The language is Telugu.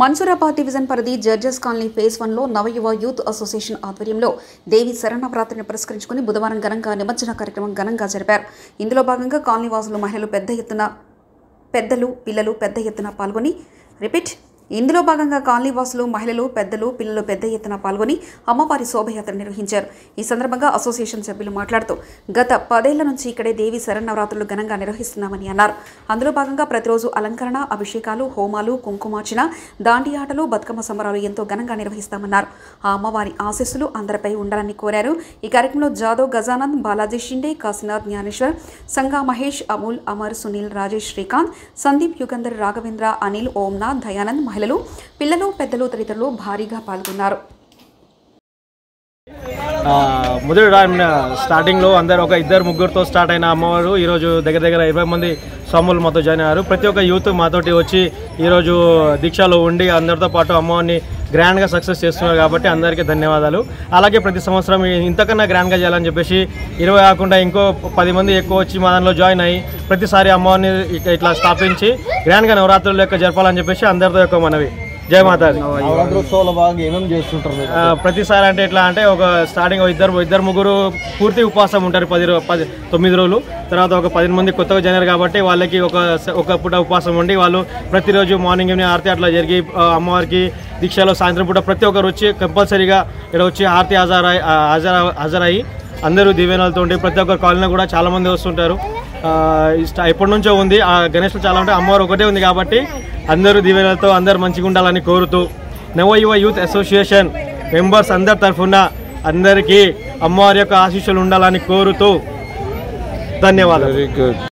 మన్సూరాబాద్ డివిజన్ పరిధి జడ్జెస్ కాలనీ ఫేజ్ వన్లో నవయువ యూత్ అసోసియేషన్ ఆధ్వర్యంలో దేవి శరణవరాత్రిని పురస్కరించుకుని బుధవారం ఘనంగా నిమజ్జన కార్యక్రమం ఘనంగా జరిపారు. ఇందులో భాగంగా కాలనీ వాసులు మహిళలు పెద్ద ఎత్తున పెద్దలు పిల్లలు పెద్ద ఎత్తున పాల్గొని రిపీట్ ఇందులో భాగంగా కాలనీవాసులు మహిళలు పెద్దలు పిల్లలు పెద్ద ఎత్తున పాల్గొని అమ్మవారి శోభయాత్ర నిర్వహించారు. ఈ సందర్భంగా అసోసియేషన్ సభ్యులు మాట్లాడుతూ గత పదేళ్ళ నుంచి ఇక్కడే దేవి శరన్నవరాత్రులు ఘనంగా నిర్వహిస్తున్నామని అన్నారు. అందులో భాగంగా ప్రతిరోజు అలంకరణ అభిషేకాలు హోమాలు కుంకుమార్చన దాండి ఆటలు బతుకమ్మ సంబరాలు ఎంతో ఘనంగా నిర్వహిస్తామన్నారు. ఆ అమ్మవారి ఆశీస్సులు అందరిపై ఉండాలని కోరారు. ఈ కార్యక్రమంలో జాదవ్ గజానంద్ బాలాజీ షిండే కాశీనాథ్ జ్ఞానేశ్వర్ సంగా మహేష్ అమూల్ అమర్ సునీల్ రాజేష్ శ్రీకాంత్ సందీప్ యుగంధర్ రాఘవేంద్ర అనిల్ ఓంనాథ్ దయానంద్ మహిళ మహిళలు పిల్లలు పెద్దలు తదితరులు భారీగా పాల్గొన్నారు. ఆ, మొదటి స్టార్టింగ్లో అందరు ఒక ఇద్దరు ముగ్గురుతో స్టార్ట్ అయిన అమ్మవారు. ఈరోజు దగ్గర దగ్గర ఇరవై మంది స్వాములు మాతో జాయిన్ అయ్యారు. ప్రతి ఒక్క యూత్ మాతోటి వచ్చి ఈరోజు దీక్షలో ఉండి అందరితో పాటు అమ్మవారిని గ్రాండ్గా సక్సెస్ చేస్తున్నారు కాబట్టి అందరికీ ధన్యవాదాలు. అలాగే ప్రతి సంవత్సరం ఇంతకన్నా గ్రాండ్గా చేయాలని చెప్పేసి ఇరవై కాకుండా ఇంకో పది మంది ఎక్కువ వచ్చి మా దానిలో జాయిన్ అయ్యి ప్రతిసారి అమ్మవారిని ఇట్లా- ఇట్లా స్థాపించి గ్రాండ్గా నవరాత్రుల లెక్క జరపాలని చెప్పేసి అందరితో యొక్క మనవి. జయ? ఆ, ప్రతిసారి అంటే ఎట్లా అంటే ఒక స్టార్టింగ్ ఇద్దరు ఇద్దరు ముగ్గురు పూర్తి ఉపవాసం ఉంటారు పది పది తొమ్మిది రోజులు. తర్వాత ఒక పది మంది కొత్తగా జనరు కాబట్టి వాళ్ళకి ఒక ఒక పూట ఉపవాసం ఉండి వాళ్ళు ప్రతిరోజు మార్నింగ్ ఈవినింగ్ ఆరతి అట్లా జరిగి అమ్మవారికి దీక్షలో సాయంత్రం పూట ప్రతి ఒక్కరు వచ్చి కంపల్సరీగా ఇక్కడ వచ్చి హారతి హాజరై హాజర హాజరయ్యి అందరూ దీవెనలతో ఉండి ప్రతి ఒక్క కాలనీ కూడా చాలామంది వస్తుంటారు. ఇష్ట- ఎప్పటి నుంచో ఉంది. ఆ గణేష్లు చాలా ఉంటాయి అమ్మవారు ఒకటే ఉంది కాబట్టి అందరూ దీవెనలతో అందరూ మంచిగా ఉండాలని కోరుతూ నవయువ యూత్ అసోసియేషన్ మెంబర్స్ అందరి తరఫున అందరికీ అమ్మవారి యొక్క ఆశీస్సులు ఉండాలని కోరుతూ ధన్యవాదాలు. గుడ్